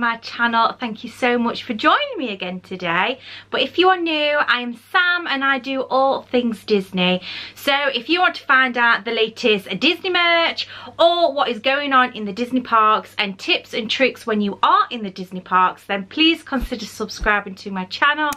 my channel. Thank you so much for joining me again today. But if you are new, I am Sam and I do all things Disney. So if you want to find out the latest Disney merch or what is going on in the Disney parks and tips and tricks when you are in the Disney parks, then please consider subscribing to my channel.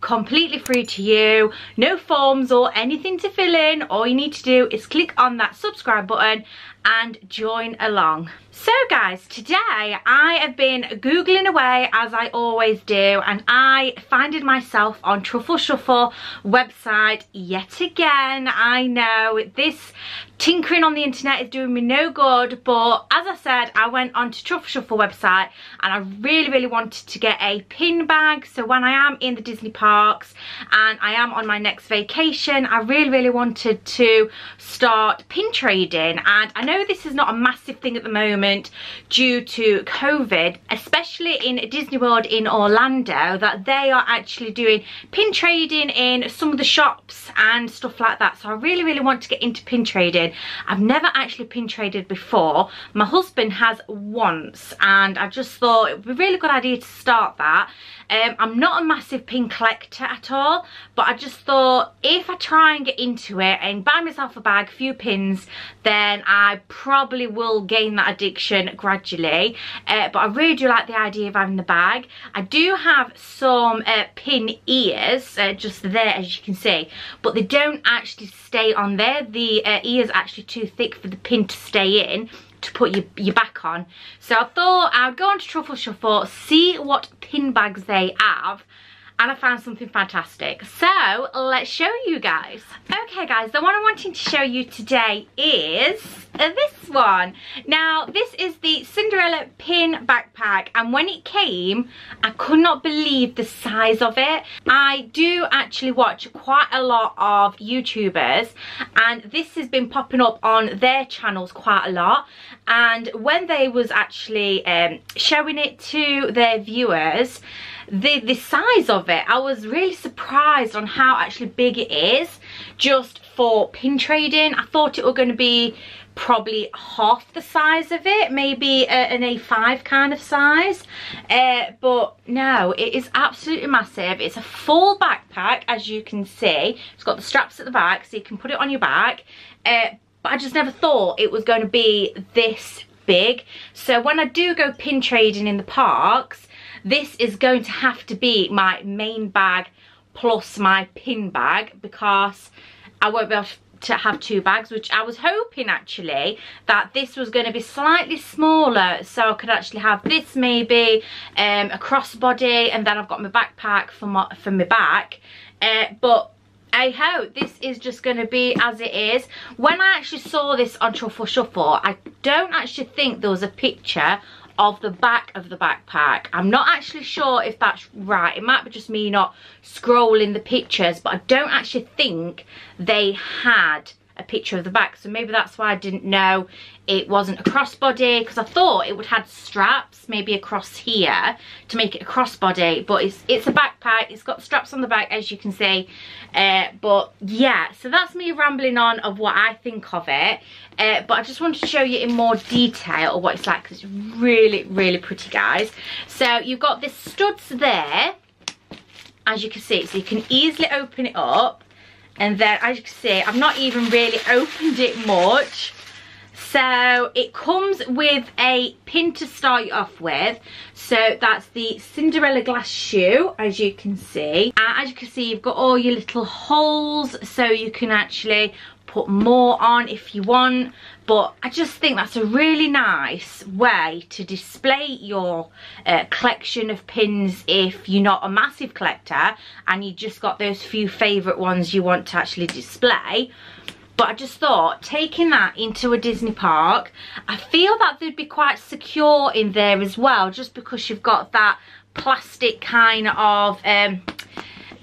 Completely free to you. No forms or anything to fill in. All you need to do is click on that subscribe button and join along. So guys, today I have been Googling away as I always do and I finded myself on Truffle Shuffle website yet again. I know this tinkering on the internet is doing me no good but as I said I went on to Truffle Shuffle website and I really really wanted to get a pin bag so when I am in the Disney parks and I am on my next vacation I really really wanted to start pin trading and I know this is not a massive thing at the moment due to COVID, especially in Disney World in Orlando, that they are actually doing pin trading in some of the shops and stuff like that. So I really, really want to get into pin trading. I've never actually pin traded before. My husband has once and I just thought it would be a really good idea to start that. Um, I'm not a massive pin collector at all, but I just thought if I try and get into it and buy myself a bag, a few pins, then I probably will gain that addiction gradually. Uh, but I really do like the idea of having the bag. I do have some uh, pin ears, uh, just there as you can see, but they don't actually stay on there. The uh, ears actually too thick for the pin to stay in to put your, your back on. So I thought I'd go on to Truffle Shuffle, see what pin bags they have and I found something fantastic. So let's show you guys. Okay guys, the one I'm wanting to show you today is this one. Now this is the Cinderella pin backpack and when it came, I could not believe the size of it. I do actually watch quite a lot of YouTubers and this has been popping up on their channels quite a lot and when they was actually um, showing it to their viewers, the, the size of it, I was really surprised on how actually big it is just for pin trading. I thought it were going to be probably half the size of it, maybe a, an A5 kind of size. Uh, but no, it is absolutely massive. It's a full backpack, as you can see. It's got the straps at the back, so you can put it on your back. Uh, but I just never thought it was going to be this big. So when I do go pin trading in the parks, this is going to have to be my main bag plus my pin bag because I won't be able to have two bags which I was hoping actually that this was going to be slightly smaller so I could actually have this maybe um, a crossbody and then I've got my backpack for my, for my back uh, but I hope this is just going to be as it is. When I actually saw this on Truffle Shuffle, I don't actually think there was a picture of the back of the backpack. I'm not actually sure if that's right. It might be just me not scrolling the pictures, but I don't actually think they had a picture of the back. So maybe that's why I didn't know it wasn't a crossbody because I thought it would have straps maybe across here to make it a crossbody but it's it's a backpack. It's got straps on the back as you can see. Uh, but yeah so that's me rambling on of what I think of it. Uh, but I just wanted to show you in more detail what it's like because it's really really pretty guys. So you've got the studs there as you can see so you can easily open it up and then as you can see I've not even really opened it much. So it comes with a pin to start you off with. So that's the Cinderella glass shoe as you can see. And as you can see you've got all your little holes so you can actually put more on if you want but I just think that's a really nice way to display your uh, collection of pins if you're not a massive collector and you just got those few favourite ones you want to actually display. But I just thought taking that into a Disney park I feel that they'd be quite secure in there as well just because you've got that plastic kind of um,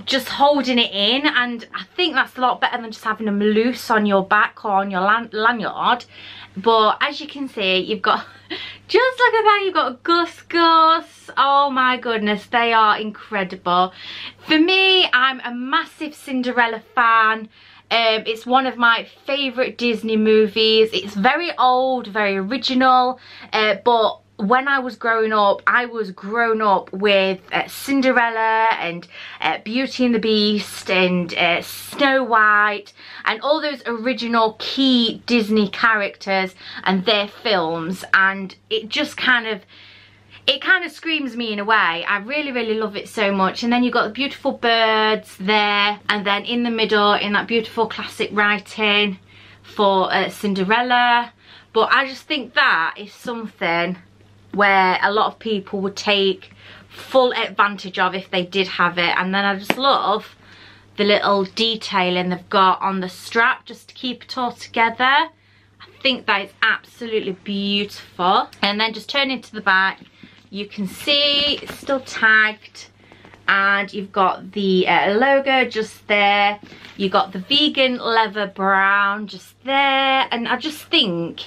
just holding it in and I think that's a lot better than just having them loose on your back or on your lanyard. But as you can see you've got just look at that you've got Gus Gus oh my goodness they are incredible. For me I'm a massive Cinderella fan. Um, it's one of my favourite Disney movies. It's very old, very original, uh, but when I was growing up, I was grown up with uh, Cinderella and uh, Beauty and the Beast and uh, Snow White and all those original key Disney characters and their films and it just kind of it kind of screams me in a way. I really, really love it so much. And then you've got the beautiful birds there. And then in the middle, in that beautiful classic writing for uh, Cinderella. But I just think that is something where a lot of people would take full advantage of if they did have it. And then I just love the little detailing they've got on the strap just to keep it all together. I think that is absolutely beautiful. And then just turn into the back, you can see it's still tagged and you've got the uh, logo just there. You've got the vegan leather brown just there. And I just think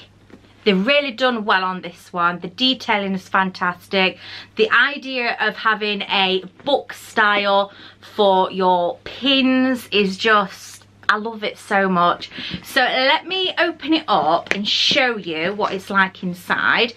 They've really done well on this one. The detailing is fantastic. The idea of having a book style for your pins is just, I love it so much. So let me open it up and show you what it's like inside.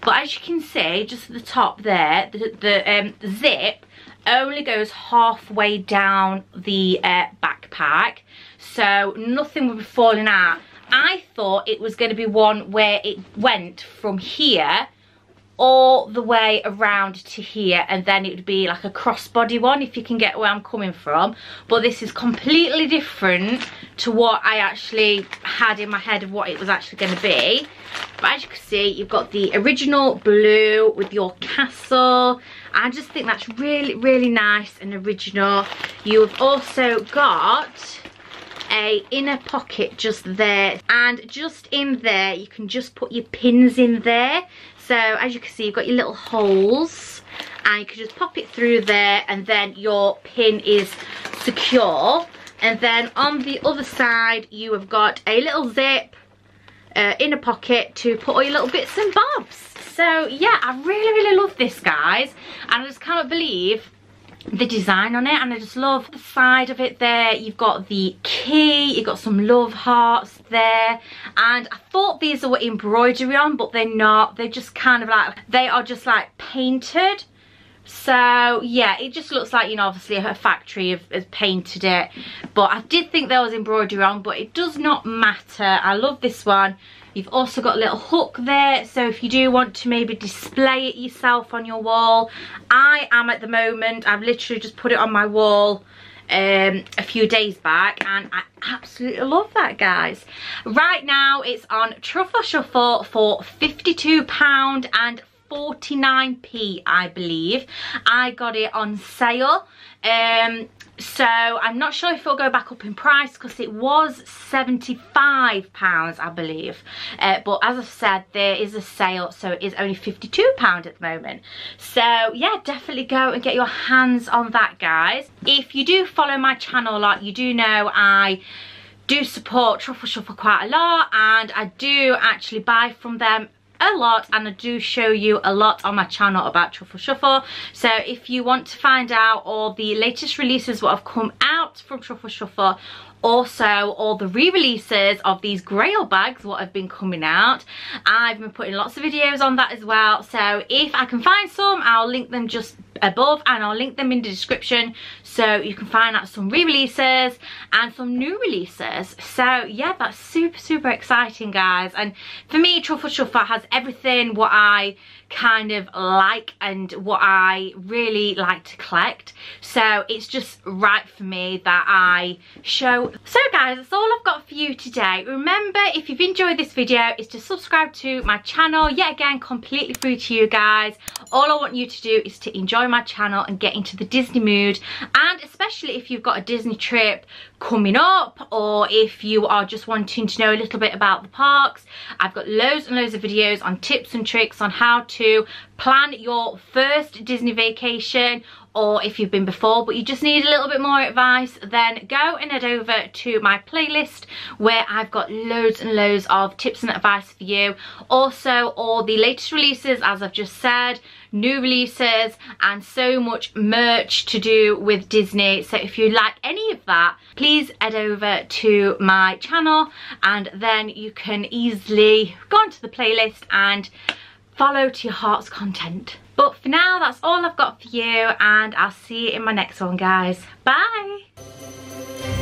But as you can see, just at the top there, the, the um, zip only goes halfway down the uh, backpack. So nothing will be falling out. I thought it was going to be one where it went from here all the way around to here and then it would be like a crossbody one if you can get where I'm coming from. But this is completely different to what I actually had in my head of what it was actually going to be. But as you can see you've got the original blue with your castle. I just think that's really really nice and original. You've also got a inner pocket just there and just in there you can just put your pins in there. So as you can see you've got your little holes and you can just pop it through there and then your pin is secure. And then on the other side you have got a little zip uh, in a pocket to put all your little bits and bobs. So yeah I really really love this guys and I just cannot believe the design on it and I just love the side of it there. You've got the key you've got some love hearts there and I thought these were embroidery on but they're not. They're just kind of like they are just like painted. So yeah it just looks like you know obviously a factory have, has painted it. But I did think there was embroidery on but it does not matter. I love this one You've also got a little hook there, so if you do want to maybe display it yourself on your wall. I am at the moment, I've literally just put it on my wall um, a few days back and I absolutely love that guys. Right now it's on Truffle Shuffle for £52 and 49p I believe. I got it on sale. Um, so I'm not sure if it'll go back up in price because it was £75 I believe uh, but as I've said there is a sale so it is only £52 at the moment so yeah definitely go and get your hands on that guys if you do follow my channel a lot you do know I do support Truffle Shuffle quite a lot and I do actually buy from them a lot and I do show you a lot on my channel about Truffle Shuffle. So if you want to find out all the latest releases what have come out from Truffle Shuffle also all the re-releases of these grail bags what have been coming out i've been putting lots of videos on that as well so if i can find some i'll link them just above and i'll link them in the description so you can find out some re-releases and some new releases. So yeah that's super super exciting guys. And for me truffle shuffle has everything what i kind of like and what I really like to collect. So it's just right for me that I show. So guys, that's all I've got for you today. Remember, if you've enjoyed this video, is to subscribe to my channel. Yet again, completely free to you guys. All I want you to do is to enjoy my channel and get into the Disney mood. And especially if you've got a Disney trip coming up or if you are just wanting to know a little bit about the parks I've got loads and loads of videos on tips and tricks on how to plan your first Disney vacation or if you've been before but you just need a little bit more advice then go and head over to my playlist where I've got loads and loads of tips and advice for you also all the latest releases as I've just said new releases and so much merch to do with Disney so if you like any of that please head over to my channel and then you can easily go onto the playlist and follow to your heart's content. But for now, that's all I've got for you and I'll see you in my next one, guys. Bye!